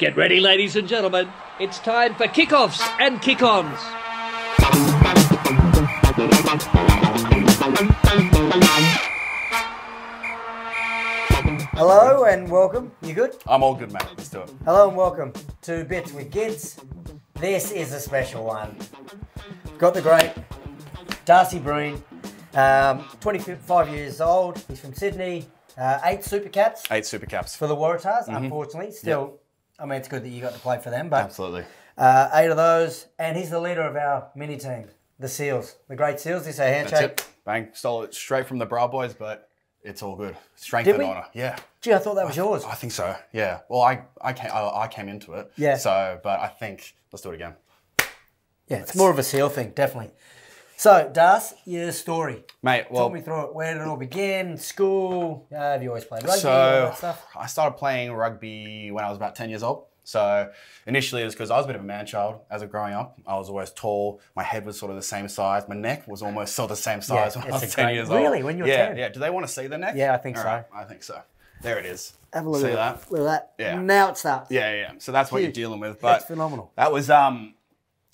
Get ready, ladies and gentlemen. It's time for kickoffs and kick-ons. Hello and welcome. You good? I'm all good, mate. Let's do it. Hello and welcome to Bits with Gits. This is a special one. Got the great Darcy Breen, um, 25 years old. He's from Sydney. Uh, eight Super Cats Eight super caps. for the Waratahs. Unfortunately, still, I mean, it's good that you got to play for them, but Absolutely. uh, eight of those, and he's the leader of our mini team, the Seals, the Great Seals. This is a That's handshake. Bang. Stole it straight from the Bra Boys, but it's all good. Strength Did and we? honor. Yeah. Gee, I thought that was yours. I think so. Yeah. Well, I I came I, I came into it. Yeah. So, but I think let's do it again, Yeah, it's more of a Seal thing, definitely. So, Das, your story. mate. Well, Talk me through it. Where did it all begin? School? Uh, have you always played rugby? And all so that stuff? I started playing rugby when I was about ten years old. So initially it was because I was a bit of a man child as of growing up. I was always tall. My head was sort of the same size. My neck was almost sort of the same size when I was ten great- years old. Really? When you were yeah, 10? Yeah. Do they want to see the neck? Yeah, I think All so. right, I think so. There it is. Have a look see at that? that. Look at that. Yeah. Now it starts. Yeah, yeah. So that's what you're dealing with. But That's phenomenal. That was um.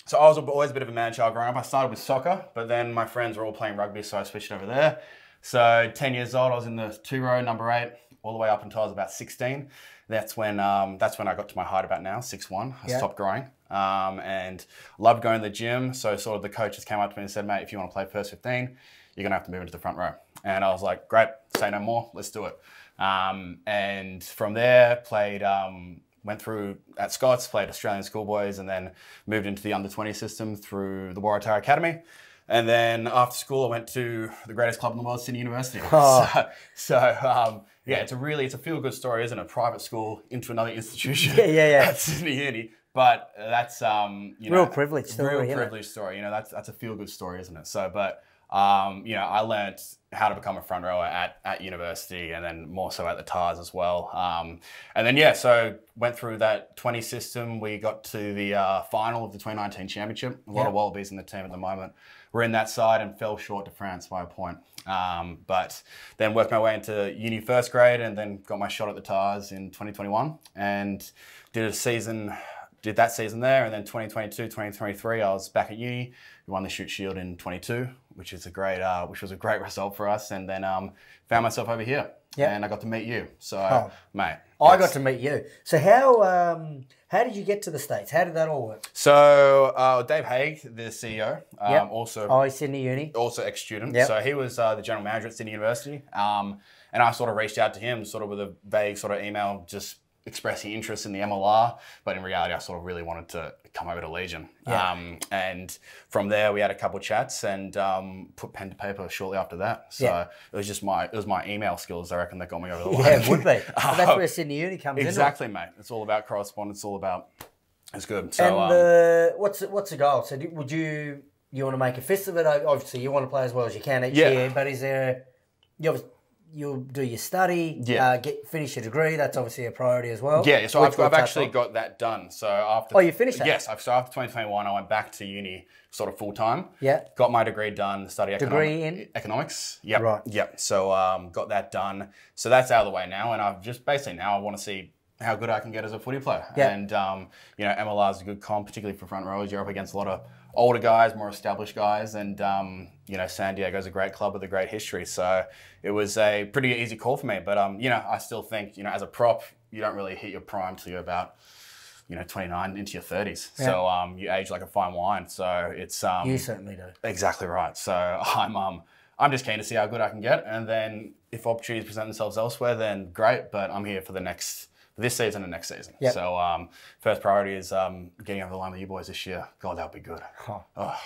So I was always a bit of a man child growing up. I started with soccer, but then my friends were all playing rugby, so I switched over there. So ten years old, I was in the two row, number eight, all the way up until I was about sixteen. That's when um, that's when I got to my height about now, six one. I Yeah. stopped growing, um, and loved going to the gym. So sort of the coaches came up to me and said, "Mate, if you want to play first fifteen, you're gonna have to move into the front row." And I was like, "Great, say no more. Let's do it." Um, and from there, played. Um, went through at Scots, played Australian schoolboys, and then moved into the under 20 system through the Waratah Academy. And then after school, I went to the greatest club in the world, Sydney University. Oh. So, so um, yeah, it's a really it's a feel good story, isn't it? Private school into another institution. Yeah, yeah, yeah. At Sydney Uni. But that's um, you know, Real privilege story, Real privilege story. You know, that's that's a feel good story, isn't it? So, but um, you know, I learnt how to become a front rower at, at university and then more so at the Tahs as well. Um, and then, yeah, so went through that 20 system. We got to the uh, final of the 2019 championship. A lot Yeah. of Wallabies in the team at the moment. We're in that side and fell short to France by a point. Um, but then worked my way into uni first grade and then got my shot at the Tahs in 2021 and did a season did that season there, and then 2022, 2023, I was back at uni. We won the Shute Shield in 22, which is a great, uh, which was a great result for us. And then um, found myself over here, Yeah. and I got to meet you. So, Oh. mate, I got to meet you. So how um, how did you get to the States? How did that all work? So uh, Dave Haig, the CEO, um, Yep. also Oh, Sydney Uni. also ex-student. Yep. So he was uh, the general manager at Sydney University, um, and I sort of reached out to him, sort of with a vague sort of email, just expressing interest in the MLR. But in reality, I sort of really wanted to come over to Legion. Yeah. Um, and from there, we had a couple chats and um, put pen to paper shortly after that. So Yeah. it was just my it was my email skills, I reckon, that got me over the line. Yeah, would be. That's where Sydney Uni comes in. exactly, mate. It's all about correspondence. It's all about. It's good. So And um, uh, what's what's the goal? So do, would you you want to make a fist of it? Obviously, you want to play as well as you can each Yeah. year. But is there you you'll do your study, Yeah. uh, get finish your degree. That's obviously a priority as well. Yeah, so I've, I've actually on. got that done. So after Oh, you finished that? Yes, I've, so after 2021, I went back to uni, sort of full time. Yeah. got my degree done. Study Degree economic- in? economics. Yep, Right. Yep. So um, got that done. So that's out of the way now, and I've just basically now I want to see how good I can get as a footy player. Yeah. And um, you know, MLR is a good comp, particularly for front rowers. You're up against a lot of older guys, more established guys, and um, you know, San Diego's a great club with a great history. So it was a pretty easy call for me. But um, you know, I still think you know, as a prop, you don't really hit your prime till you're about you know 29 into your 30s. So um, you age like a fine wine. So it's um, You certainly do. Exactly right. So I'm um I'm just keen to see how good I can get, and then if opportunities present themselves elsewhere, then great. But I'm here for the next this season and next season. Yep. So um, first priority is um, getting over the line with you boys this year. God, that would be good. Huh. Oh,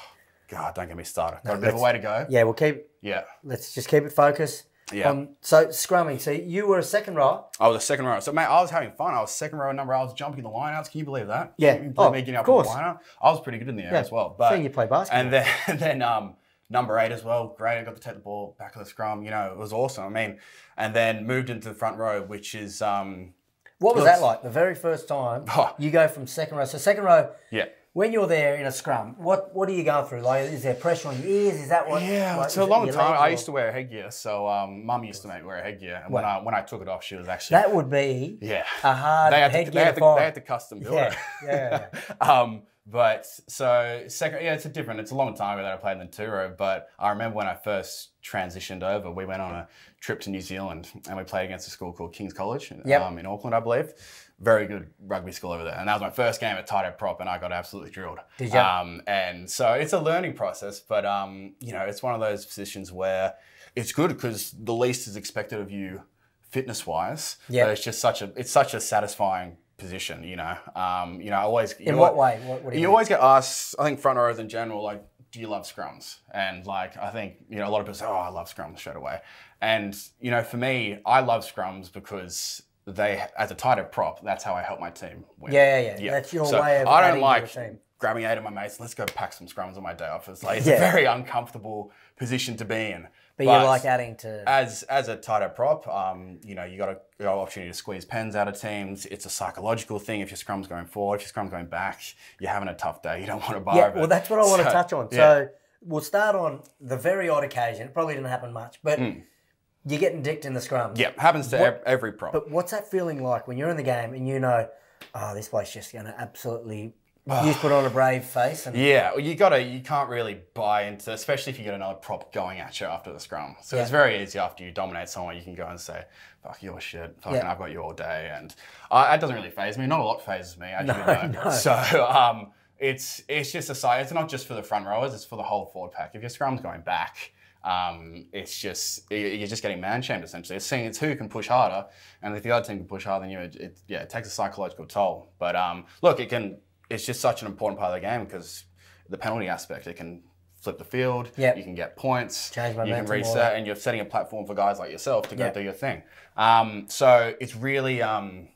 God, don't get me started. Got a bit of a way to go. Yeah, we'll keep. Yeah. Let's just keep it focused. Yeah. Um, so scrumming. So you were a second row. I was a second row. So mate, I was having fun. I was second row number. I was jumping the lineouts. Can you believe that? Yeah. Can you believe Oh, me getting of course. I was pretty good in the air Yeah. as well. But Seeing you play basketball. And then, and then um, number eight as well. Great. I got to take the ball back of the scrum. You know, it was awesome. I mean, and then moved into the front row, which is um, What was that like? The very first time Oh. you go from second row. So second row, yeah, when you're there in a scrum, what what are you going through? Like, is there pressure on your ears? Is that what? Yeah, like, it's a long time. I used to wear a headgear, so um, mum used to make me wear a headgear, and when I when I took it off, she was actually That would be yeah a hard they had to, headgear they had to to, they had to custom build Yeah, it. yeah, um, but so second, yeah, it's a different. It's a long time ago that I played in the Turo, but I remember when I first transitioned over, we went on a trip to New Zealand and we played against a school called King's College Yep. um, in Auckland, I believe. Very good rugby school over there, and that was my first game at tighthead prop, and I got absolutely drilled. Did ya? Um, and so it's a learning process, but um, you know, it's one of those positions where it's good because the least is expected of you fitness wise. Yeah. But it's just such a it's such a satisfying position, you know. Um, you know, I always In what way? What, what you, you always get asked, I think front rows in general, like, do you love scrums? And like, I think, you know, a lot of people say, oh, I love scrums straight away. And, you know, for me, I love scrums because they, as a tighthead prop, that's how I help my team win. Yeah, yeah, yeah. That's your So way of I don't like team. grabbing eight of my mates, let's go pack some scrums on my day off. It's like, it's Yeah. a very uncomfortable position to be in. But, you like adding to. As as a tighthead prop, um, you know, you got a you got an opportunity to squeeze pens out of teams. It's a psychological thing. If your scrum's going forward, if your scrum's going back, you're having a tough day. You don't want to bar yeah, well, that's what I want to touch on. yeah. So we'll start on the very odd occasion. It probably didn't happen much, but you're getting dicked in the scrum. Yeah, happens to ev- every prop. But what's that feeling like when you're in the game and you know, oh, this bloke's just going to absolutely. You put on a brave face and Yeah, well, you gotta, you can't really buy into, especially if you get another prop going at you after the scrum. So it's very easy after you dominate someone, you can go and say, "Fuck your shit, fucking, Yeah. I've got you all day," and uh, that doesn't really phase me. Not a lot phases me, as you No, know. no. So um, it's it's just a side. It's not just for the front rowers; it's for the whole forward pack. If your scrum's going back. Um, it's just you- you're just getting man shamed essentially. It's seeing it's who can push harder, and if the other team can push harder than you, it, it yeah it takes a psychological toll. But um, look, it can it's just such an important part of the game because the penalty aspect. It can flip the field. Yep. You can get points. Change You can reset, and you're setting a platform for guys like yourself to go Yep. do your thing. Um, so it's really. Um,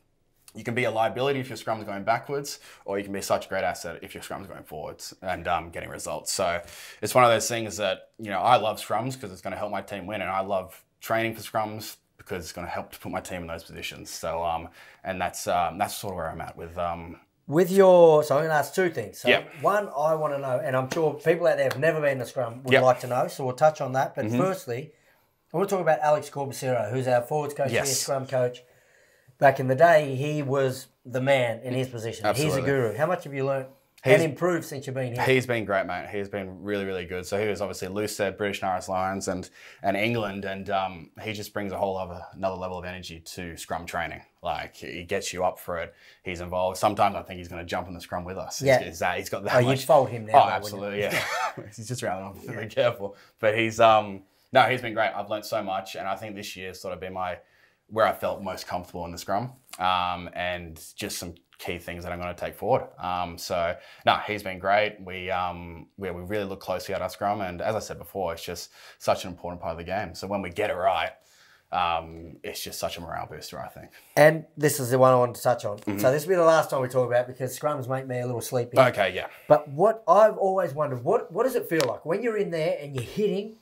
you can be a liability if your scrum's going backwards, or you can be such a great asset if your scrum's going forwards and um, getting results. So it's one of those things that you know I love scrums because it's going to help my team win, and I love training for scrums because it's going to help to put my team in those positions. So um, and that's um, that's sort of where I'm at with um, With your, so I'm going to ask two things. So Yep. one, I want to know, and I'm sure people out there have never been a scrum would Yep. Mm-hmm. like to know. So we'll touch on that. But firstly, I want to talk about Alex Corbisiero, who's our forwards coach here, scrum coach. Back in the day, he was the man in his position. Absolutely. He's a guru. How much have you learnt He's- and improved since you've been here? He's been great, mate. He's been really, really good. So he was obviously Lucid, British and Irish Lions, and and England, and um, he just brings a whole other another level of energy to scrum training. Like he gets you up for it. He's involved. Sometimes I think he's going to jump in the scrum with us. Yeah. he's, that, he's got that Oh, you'd much. fold him now, Oh, though, absolutely, yeah. he's just around. I'm very careful, but he's um no, he's been great. I've learned so much, and I think this year's sort of been my where I felt most comfortable in the scrum, um, and just some key things that I'm going to take forward. Um, so no, he's been great. We um, we, we really look closely at our scrum, and as I said before, it's just such an important part of the game. So when we get it right, um, it's just such a morale booster. I think. And this is the one I wanted to touch on. Mm-hmm. So this will be the last time we talk about because scrums make me a little sleepy. Okay, yeah. But what I've always wondered, what what does it feel like when you're in there and you're hitting?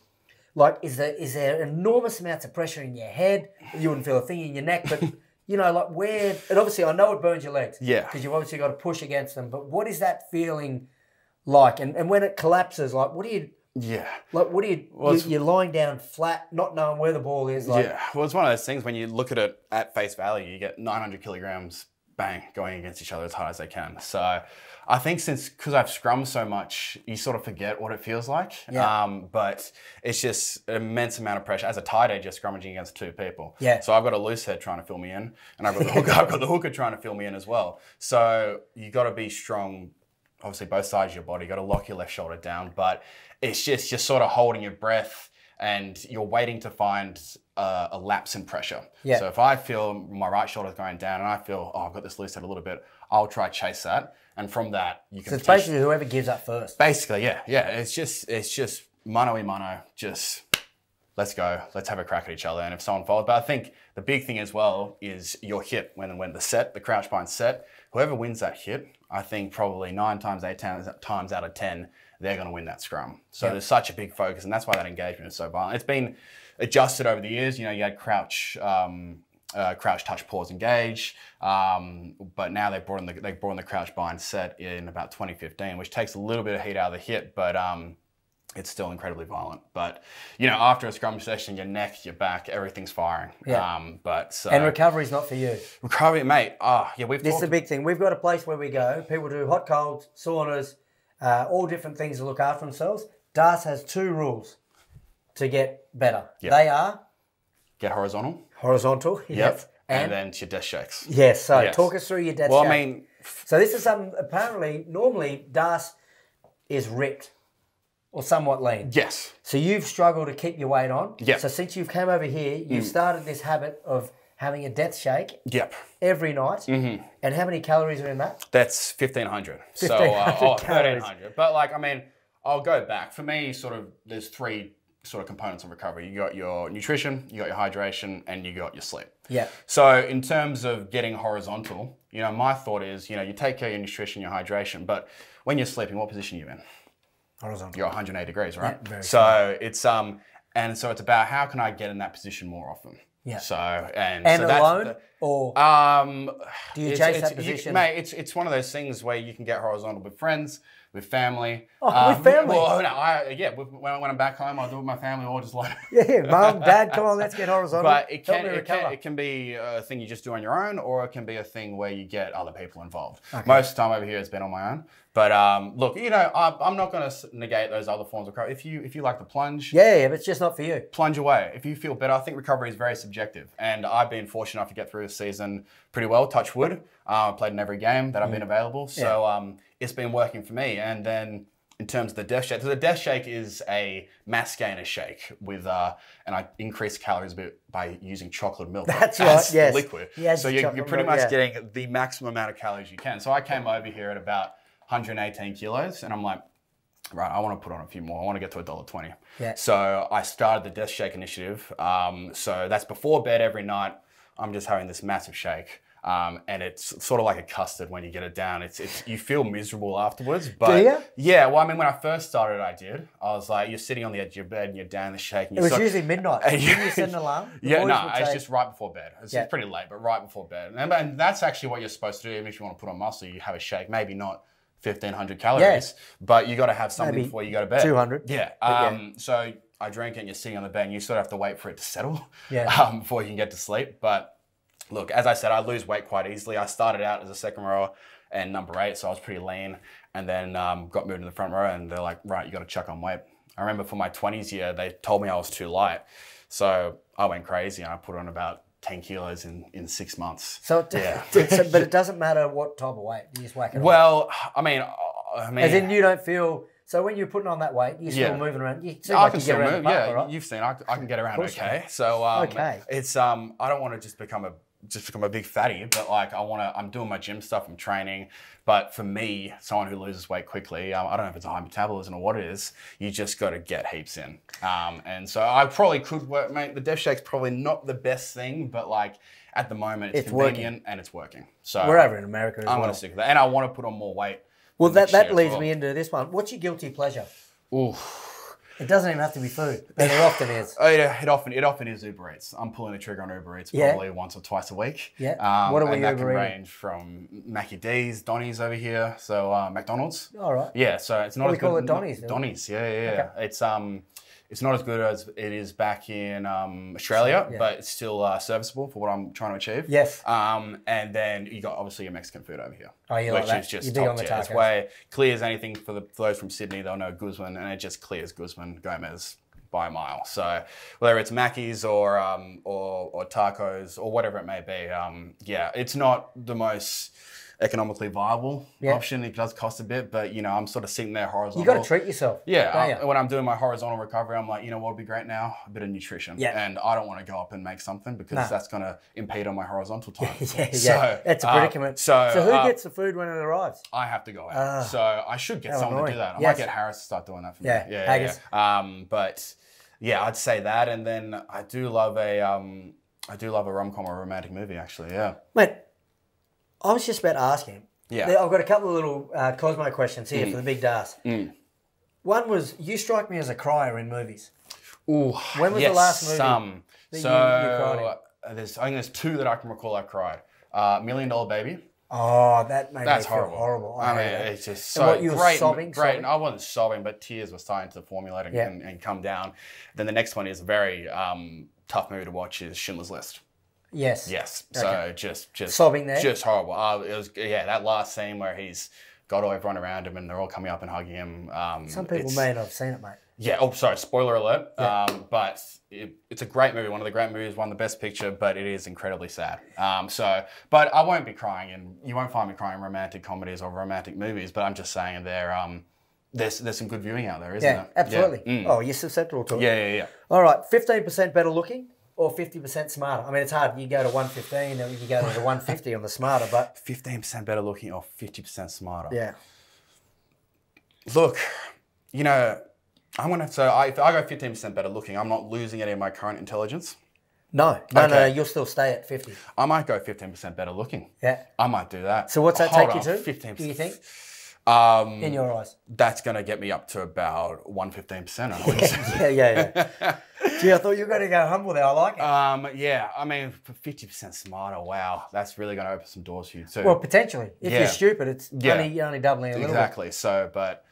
Like, is there is there enormous amounts of pressure in your head? You wouldn't feel a thing in your neck, but you know, like where? And obviously, I know it burns your legs. Yeah. Because you've obviously got to push against them. But what is that feeling like? And and when it collapses, like, what do you Yeah. like? What do you? Well, you? You're lying down flat, not knowing where the ball is. Like, yeah, well, it's one of those things when you look at it at face value, you get 900 kilograms, bang, going against each other as hard as they can. So I think since, because I've scrummed so much, you sort of forget what it feels like. Yeah. Um, but it's just an immense amount of pressure. As a tighthead, you're scrummaging against two people. Yeah. So I've got a loose head trying to fill me in, and I've got the hooker, I've got the hooker trying to fill me in as well. So you got to be strong obviously both sides of your body. You got to lock your left shoulder down, but it's just you're sort of holding your breath and you're waiting to find uh, a lapse in pressure. Yeah. So if I feel my right shoulder's going down and I feel oh I've got this loose head a little bit, I'll try chase that, and from that you can So it's basically whoever gives up first. Basically, yeah, yeah. It's just it's just mano a mano. Just let's go. Let's have a crack at each other. And if someone falls, but I think the big thing as well is your hit when when the set, the crouch bind set. Whoever wins that hit, I think probably nine times, eight times, times out of ten, they're going to win that scrum. So there's such a big focus, and that's why that engagement is so violent. It's been adjusted over the years. You know, you had crouch. Um, uh, crouch, touch, pause, engage. Um, but now they've brought in the they brought in the crouch bind set in about 2015, which takes a little bit of heat out of the hip, but um, it's still incredibly violent. But you know, after a scrum session, your neck, your back, everything's firing. Yeah. Um, but so And recovery's not for you. recovery, mate. Ah, yeah, we've This is a big thing. We've got a place where we go. People do hot, cold, saunas, uh, all different things to look after themselves. DAS has two rules to get better. Yep. They are get horizontal. horizontal. Yep. Yes. And, And, then to your death shakes. yes. So Yes. talk us through your death shakes. Well, shake. I mean, So this is something apparently normally DAS is ripped or somewhat lean. yes. So you've struggled to keep your weight on. Yeah. So since you've come over here, you've started this habit of having a death shake Yep. every night. Mm-hmm. And how many calories are in that? That's 1500. So, 1500 uh, oh, calories. 1300. But like, I mean, I'll go back. For me, sort of, there's three sort of components of recovery. You got your nutrition, you got your hydration, and you got your sleep. Yeah. So in terms of getting horizontal, you know, my thought is, you know, you take care of your nutrition, your hydration, but when you're sleeping, what position are you in? Horizontal. You're 180 degrees, right? Yeah, so it's um, and so it's about how can I get in that position more often? Yeah. So and And so that's alone the- or um, Do you it's- chase it's- that you- position? mate? It's it's one of those things where you can get horizontal with friends, with family. Oh, with Um, family? Well, no, I, yeah. When, when I'm back home, I'll do it with my family or just like. yeah, mum, dad, come on, let's get horizontal. But it can, it can it can be a thing you just do on your own, or it can be a thing where you get other people involved. Most of the time over here, it's been on my own. But um, look, you know, I'm, I'm not going to negate those other forms of recovery. If you if you like to plunge, yeah, yeah, but it's just not for you. plunge away. If you feel better, I think recovery is very subjective. And I've been fortunate enough to get through the season pretty well, touch wood. Uh, I played in every game that I've been available. So um, it's been working for me. And then in terms of the death shake, so the death shake is a mass gainer shake with, uh, and I increase calories a bit by using chocolate milk. That's as right, yes. Liquid. Yes, so you're, you're pretty milk, much yeah. getting the maximum amount of calories you can. So I came over here at about 118 kilos and I'm like, right, I want to put on a few more. I want to get to a dollar twenty. Yeah. So I started the Death Shake initiative. Um, so that's before bed every night. I'm just having this massive shake. Um, and it's sort of like a custard when you get it down. It's, it's you feel miserable afterwards. But yeah, well, I mean, when I first started, I did. I was like, you're sitting on the edge of your bed and you're down the shake. And It was sort- usually midnight. and Didn't you set an alarm? The yeah, no, it's say- just right before bed. It's Yeah. pretty late, but right before bed. And, and that's actually what you're supposed to do. Even if you want to put on muscle, you have a shake. Maybe not 1,500 calories, but you got to have something Maybe before you go to bed. 200. Yeah. yeah. Um, So I drink it and you're sitting on the bed and you sort of have to wait for it to settle Yeah. um, before you can get to sleep. But look, as I said, I lose weight quite easily. I started out as a second rower and number eight, so I was pretty lean, and then um, got moved to the front row, and they're like, right, you got to chuck on weight. I remember for my 20s year, they told me I was too light, so I went crazy and I put on about 10 kilos in, in six months. So, it, Yeah. it's- but it doesn't matter what type of weight. You just whack it on. Well, I mean, uh, I mean, As in, you don't feel. So when you're putting on that weight, you're still Yeah. moving around. You I like can you still get around move. park, yeah, right? you've seen. I, I can get around okay. So um, Okay. it's um, I don't want to just become a just become a big fatty, but like I want to. I'm doing my gym stuff. I'm training. But for me, someone who loses weight quickly, um, I don't know if it's a high metabolism or what it is. You just got to get heaps in. Um, and so I probably could work, mate. The Death Shake's probably not the best thing, but like at the moment, it's, It's working. convenient and it's working. So We're over in America I'm well. gonna stick with that, and I want to put on more weight. well, that, that leads well. me into this one. What's your guilty pleasure? Ooh. It doesn't even have to be food, but it often is. Oh, yeah, it often it often is Uber Eats. I'm pulling the trigger on Uber Eats Yeah. probably once or twice a week. Yeah. Um, What are we and that Uber can range from Mackie D's, Donny's over here, so uh, McDonald's. All right. Yeah, so it's not What as we call good. it, Donny's? Donny's, yeah, yeah, yeah. It's um, it's not as good as it is back in um, Australia, Yeah. but it's still uh, serviceable for what I'm trying to achieve. Yes. Um, and then you got obviously your Mexican food over here. Oh, you which like is just top on tier. It's way clear as anything for the for those from Sydney. They'll know Guzman, and it just clears Guzman Gomez by a mile. So whether it's Mackey's or um, or, or tacos or whatever it may be, um, yeah, it's not the most economically viable Yeah. option. It does cost a bit, but you know, I'm sort of sitting there horizontal. You got to treat yourself. Yeah, I- when I'm doing my horizontal recovery, I'm like, you know what would be great now? A bit of nutrition. Yeah. And I don't want to go up and make something because Nah. that's going to impede on my horizontal time. yeah, yeah. So, That's a uh, predicament. so so who uh, gets the food when it arrives? I have to go out. Ah. so I should get someone to do that. I Yes. might get Harris to start doing that for Yeah, me. Yeah, Haggis. yeah, Um, but yeah, I'd say that, and then I do love a um, I do love a rom com or a romantic movie. Actually, yeah. Mate, I was just about to ask him. Yeah. I've got a couple of little uh, Cosmo questions here Mm. for the big Das. One was you strike me as a crier in movies. Ooh, When was the last movie Um, that you- so you cried in? there's I think there's two that I can recall I cried. Uh, Million Dollar Baby. Oh, that made That's me feel horrible. horrible. I, mean, it. it's just so what, you were great. sobbing, great. sobbing? And I wasn't sobbing, but tears were starting to formulate and, Yeah. and, and come down. Then the next one is a very um, tough movie to watch. Is Schindler's List. Yes. Yes. So Okay. just just Sobbing there? Just horrible. Uh, it was yeah that last scene where he's got everyone around him and they're all coming up and hugging him. Um, Some people may not have seen it, mate. Yeah. Oh, sorry. Spoiler alert. Yeah. Um, but it, it's a great movie. One of the great movies. Won the best picture. But it is incredibly sad. Um, so, but I won't be crying, and you won't find me crying in romantic comedies or romantic movies. But I'm just saying there. Um, there's there's some good viewing out there, isn't Yeah, there? absolutely. Yeah. Mm. Oh, you're susceptible to it. yeah, yeah, yeah. All right, 15% better looking or 50% smarter? I mean, it's hard. You go to 115 and you go to 150 on the smarter, but Fifteen percent better looking or fifty percent smarter. yeah. Look, you know, I'm gonna. So I, if I go fifteen percent better looking, I'm not losing any of my current intelligence. No, no, no, Okay. you'll still stay at 50. I might go fifteen percent better looking. Yeah. I might do that. So what's that Hold take you to? 15%. Do you think? Um, In your eyes? that's going to get me up to about 115%. Yeah, yeah, yeah. Gee, I thought you were going to go humble there. I like it. um, yeah, I mean, for 50% smarter, wow, that's really going to open some doors for you too. well, potentially. If yeah. you're stupid, it's Yeah. only, you're only doubling a little bit. exactly. So, but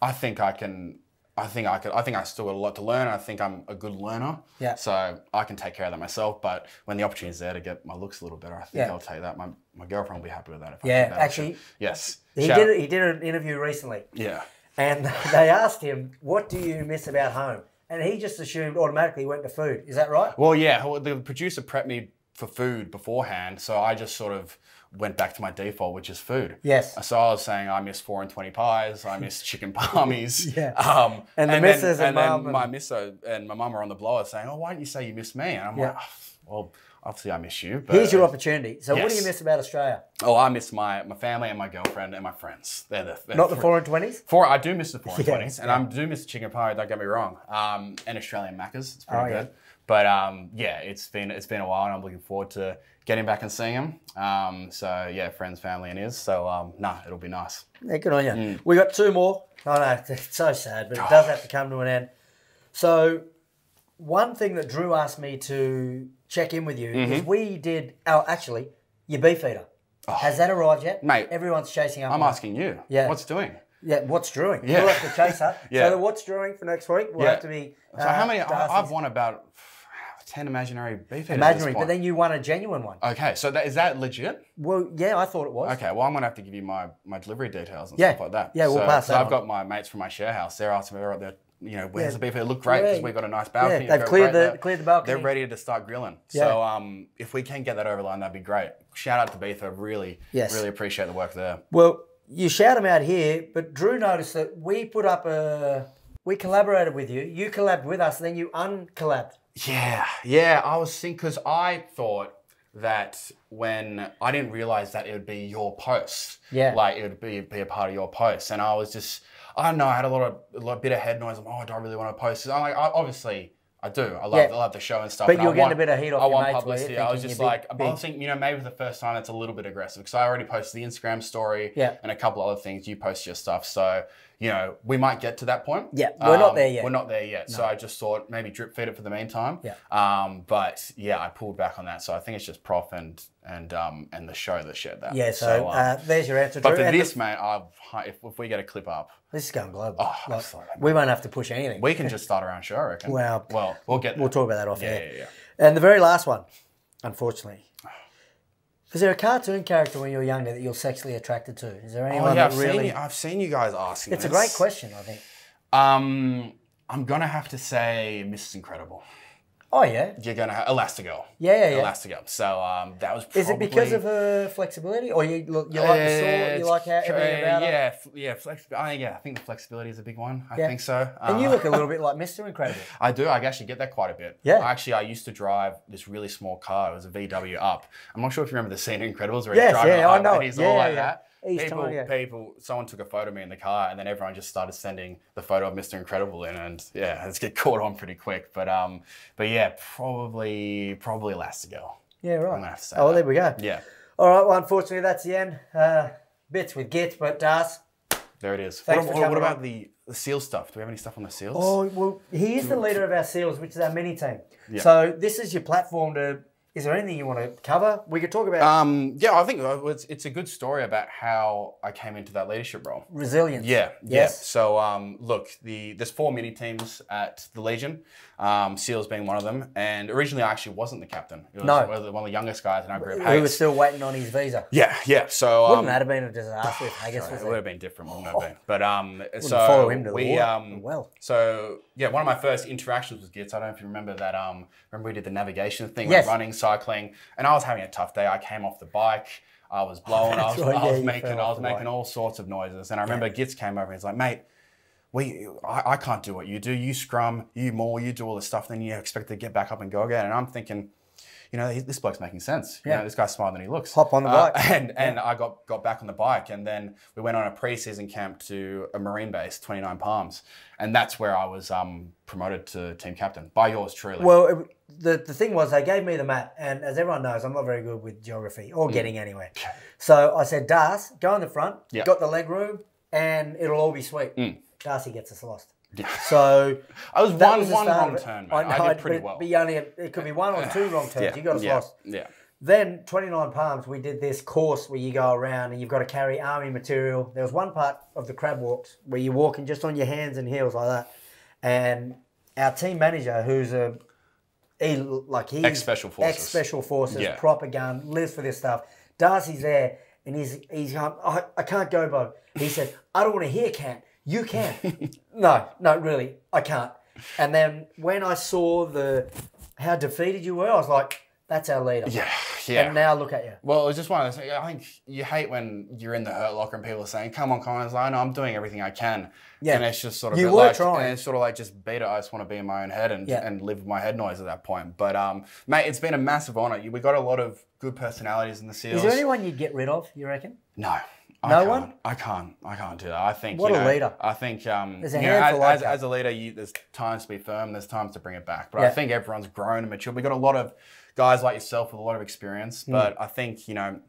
I think I can. I think I could. I think I still got a lot to learn. I think I'm a good learner. Yeah. So I can take care of that myself. But when the opportunity is there to get my looks a little better, I think Yeah. I'll take that. My, my girlfriend will be happy with that. If Yeah, do that. actually, yes. He Shout- did, he did an interview recently, Yeah. and they asked him, What do you miss about home? And he just assumed automatically went to food. Is that right? Well, yeah, well, the producer prepped me for food beforehand, so I just sort of went back to my default, which is food. Yes. So I was saying I miss four and twenty pies, I miss chicken palmies. Yeah. Um, And the then- missus and and then and- my misso and my mum are on the blower saying, "Oh, why don't you say you miss me?" And I'm like, "Oh, "Well, obviously I miss you." But Here's your opportunity. So, what do you miss about Australia? Oh, I miss my my family and my girlfriend and my friends. They're the they're Not the four and twenties? Four, I do miss the four and Yeah, twenties, and yeah. I do miss the chicken pie. Don't get me wrong. Um, and Australian Maccas, it's pretty Oh, yeah. But um, yeah, it's been it's been a while, and I'm looking forward to getting back and seeing him. Um, so yeah, friends, family, and his. So um, nah, it'll be nice. Yeah, good on you. Mm. We got two more. I know it's so sad, but it does have to come to an end. So, one thing that Drew asked me to check in with you Mm-hmm. is we did. Oh, actually, your beef eater. Has that arrived yet, Oh. Mate, Everyone's chasing up. I'm on asking you. Yeah. What's doing? Yeah, what's drawing? Yeah. We'll have to chase her. Yeah. So what's drawing for next week will Yeah. have to be. So how many? I, I've won about ten imaginary beef imaginary, but then you won a genuine one. Okay, so that, is that legit? Well, yeah, I thought it was. Okay, well I'm gonna have to give you my, my delivery details and Yeah. stuff like that. Yeah, we'll so, pass so that I've on. got my mates from my share house. They're asking me right there, you know, where's Yeah. the beef? It looked great because Yeah. we've got a nice balcony. they've cleared the- there. cleared the balcony. They're ready to start grilling. Yeah. So um, if we can get that over line, that'd be great. Shout out to Beetha. Really, Yes. really appreciate the work there. Well, you shout them out here, but Drew noticed that we put up a. We collaborated with you. You collabed with us, then you uncollabed. Yeah, yeah. I was thinking because I thought that when I didn't realize that it would be your post. Yeah. Like it would be be a part of your post, and I was just I don't know. I had a lot of a lot, of bit of head noise. I'm, oh, I do I really want to post this? I'm like, I, obviously. I do. I love, Yeah. I love the show and stuff. But and you were I getting want- a bit of heat off I want publicity. I was just like, big- I was thinking, you know, maybe the first time it's a little bit aggressive because I already posted the Instagram story Yeah. and a couple other things. You post your stuff, so you know we might get to that point. Um, Yeah, we're not there yet. We're not there yet. So I just thought maybe drip feed it for the meantime. Yeah. Um, but yeah, I pulled back on that. So I think it's just Prof and and um and the show that shared that. Yeah, so, um, uh, there's your answer, Drew. but for And this, mate, I've, if, if we get a clip up, this is going global. Oh, Like, absolutely, we won't have to push anything. we can just start our own show. I reckon. Well, well, we'll get. we'll talk about that off Yeah, air. yeah, yeah. And the very last one, unfortunately. Is there a cartoon character when you were younger that you're sexually attracted to? Is there Oh anyone yeah, that I've really? seen I've seen you guys asking. It's a great question, I think. Um, I'm gonna have to say Mrs. Incredible. Oh yeah, You're gonna have Elastigirl. Yeah, yeah, yeah. Elastigirl. So um, that was. Probably, is it because of her flexibility, or you look, you like the sword, you like how everything about her? yeah, f- yeah, flexi- I, yeah. I think the flexibility is a big one. I Yeah. think so. And you Uh, look a little bit like Mr. Incredible. I do. I actually get that quite a bit. Yeah. Actually, I used to drive this really small car. It was a VW Up. I'm not sure if you remember the scene in Incredibles where Yes, he's driving yeah, a I Hyper know and he's Yeah, all like yeah. that. He's people, tiny, yeah. people, someone took a photo of me in the car, and then everyone just started sending the photo of Mr. Incredible in, and yeah, it's get caught on pretty quick. But um, but yeah, probably probably Elastigirl. Yeah, right. gonna have to say oh, well, there we go. Yeah, All right. Well, unfortunately, that's the end. Uh, bits with git, but Das. there it is. Thanks what, what coming about the, the seal stuff? Do we have any stuff on the seals? Oh well, he is the leader of our seals, which is our mini team. Yeah. So this is your platform to. Is there anything you want to cover? We could talk about Um, yeah, I think uh, it's, it's a good story about how I came into that leadership role. resilience. Yeah, yeah. So um, look, the there's four mini teams at the Legion, um, Seals being one of them. And originally, I actually wasn't the captain. It was No. one of the, the youngest guys in our group. Hags. was still waiting on his visa. yeah, yeah. So Wouldn't um, that have been a disaster Haggis Sorry, it would have been different, wouldn't it? have been? But um, so follow him to the we war. um, Well. So yeah, one of my first interactions with Gits. I don't know if you remember that. Um, remember we did the navigation thing, Yes. like running, cycling, and I was having a tough day. I came off the bike. I was blowing. I was, right, I yeah, was making. I was making bike. all sorts of noises. And I remember Gits came over and he's like, mate. We, I, I can't do what you do. You scrum, you maul, you do all this stuff, then you expect to get back up and go again. And I'm thinking, you know, this bloke's making sense. You Yeah. know, this guy's smarter than he looks. Hop on the Uh, bike. and and I got got back on the bike, and then we went on a preseason camp to a marine base, Twenty Nine Palms, and that's where I was um, promoted to team captain by yours truly. Well, it, the, the thing was, they gave me the map, and as everyone knows, I'm not very good with geography Mm. or getting anywhere. So I said, Das, go in the front, Yeah. got the leg room, and it'll all be sweet. Mm. Darcy gets us lost. So I was one was one wrong turn. I, I, know, did pretty well. But only, it could be one or two wrong turns. you got us yeah, lost. Yeah. Then 29 Palms, we did this course where you go around and you've got to carry army material. There was one part of the crab walks where you're walking just on your hands and heels like that. And our team manager, who's a he like he's Ex-Special Forces. ex special forces, Yeah. proper gun, lives for this stuff. Darcy's there and he's he's going, I, I can't go, Bob. He said, I don't want to hear can't. You can. no, no, really, I can't. And then when I saw the how defeated you were, I was like, that's our leader. Yeah, yeah. And now look at you. Well, it was just one of those. things. I think you hate when you're in the hurt locker and people are saying, "Come on, Collins, I know I'm doing everything I can." Yeah. and it's just sort of You were like, trying. and it's sort of like just beat it. I just want to be in my own head and Yeah. and live with my head noise at that point. But um, mate, it's been a massive honor. We got a lot of good personalities in the Seals. Is there anyone you'd get rid of? You reckon? No. I No one? I can't. I can't do that. I think What you a leader. I think um, There's a you know, as, like as, as a leader, you, there's times to be firm. There's times to bring it back. But Yeah. I think everyone's grown and matured. We've got a lot of guys like yourself with a lot of experience. Hmm. But I think you know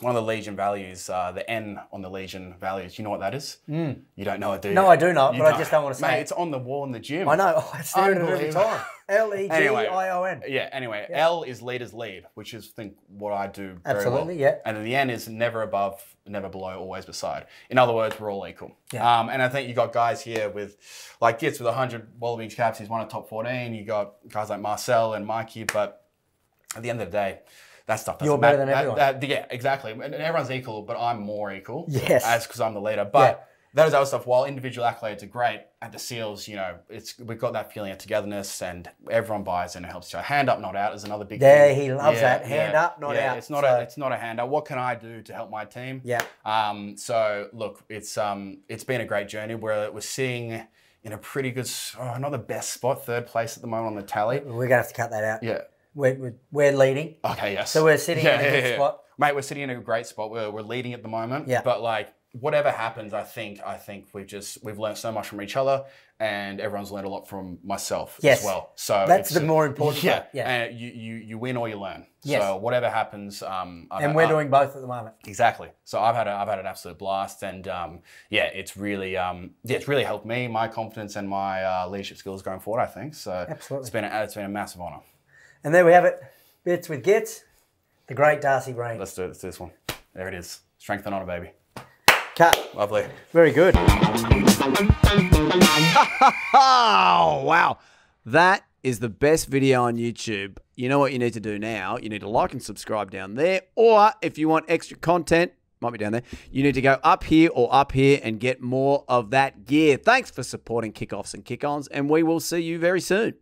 one of the Legion values, uh, the N on the Legion values. You know what that is? You don't know it, do you? No, I do not, You but I just don't wanna say Mate, it. it's on the wall in the gym. I know. Oh, I at it every time. L E G I O N. Yeah. Anyway, L is leaders lead, which is I think what I do very Absolutely, well. yeah. And then the N is never above, never below, always beside. In other words, we're all equal. Yeah. Um, and I think you got guys here with, like Gits with 100 Wallabies caps. He's one of top 14. You got guys like Marcel and Mikey, but at the end of the day. That stuff doesn't You're better matter. than everyone. That- that- yeah, exactly. And everyone's equal, but I'm more equal. Yes. As because I'm the leader. But those other stuff, while individual accolades are great, at the Seals, you know, it's we've got that feeling of togetherness and everyone buys in and helps each other. Hand up, not out is another big Yeah, thing. he loves that. Hand up, not out. It's not So- a it's not a hand up. What can I do to help my team? Yeah. Um, so look, it's um it's been a great journey. We're we're sitting in a pretty good s- oh, not the best spot, third place at the moment on the tally. We're to have to cut that out. Yeah. We're, we're, we're leading. Okay, yes. So we're sitting in a good spot? Mate, we're sitting in a great spot. We're, we're leading at the moment. Yeah. But like whatever happens, I think I think we've just we've learned so much from each other and everyone's learned a lot from myself Yes. as well. So That's the more important Yeah. part, yeah. And you, you you win or you learn. Yes. So whatever happens, um I've And had- we're I- doing both at the moment. Exactly. So I've had a, I've had an absolute blast, and um, yeah, it's really um, yeah, it's really helped me, my confidence, and my uh, leadership skills going forward. I think so. Absolutely. It's been a, it's been a massive honor. And there we have it. Bits with Gits, the great Darcy Breen. Let's do it. Let's do this one. There it is. Strength and honor, baby. Cut. Lovely. Very good. Oh, wow. That is the best video on YouTube. You know what you need to do now? You need to like and subscribe down there. Or if you want extra content, might be down there, you need to go up here or up here and get more of that gear. Thanks for supporting kickoffs and kick ons, and we will see you very soon.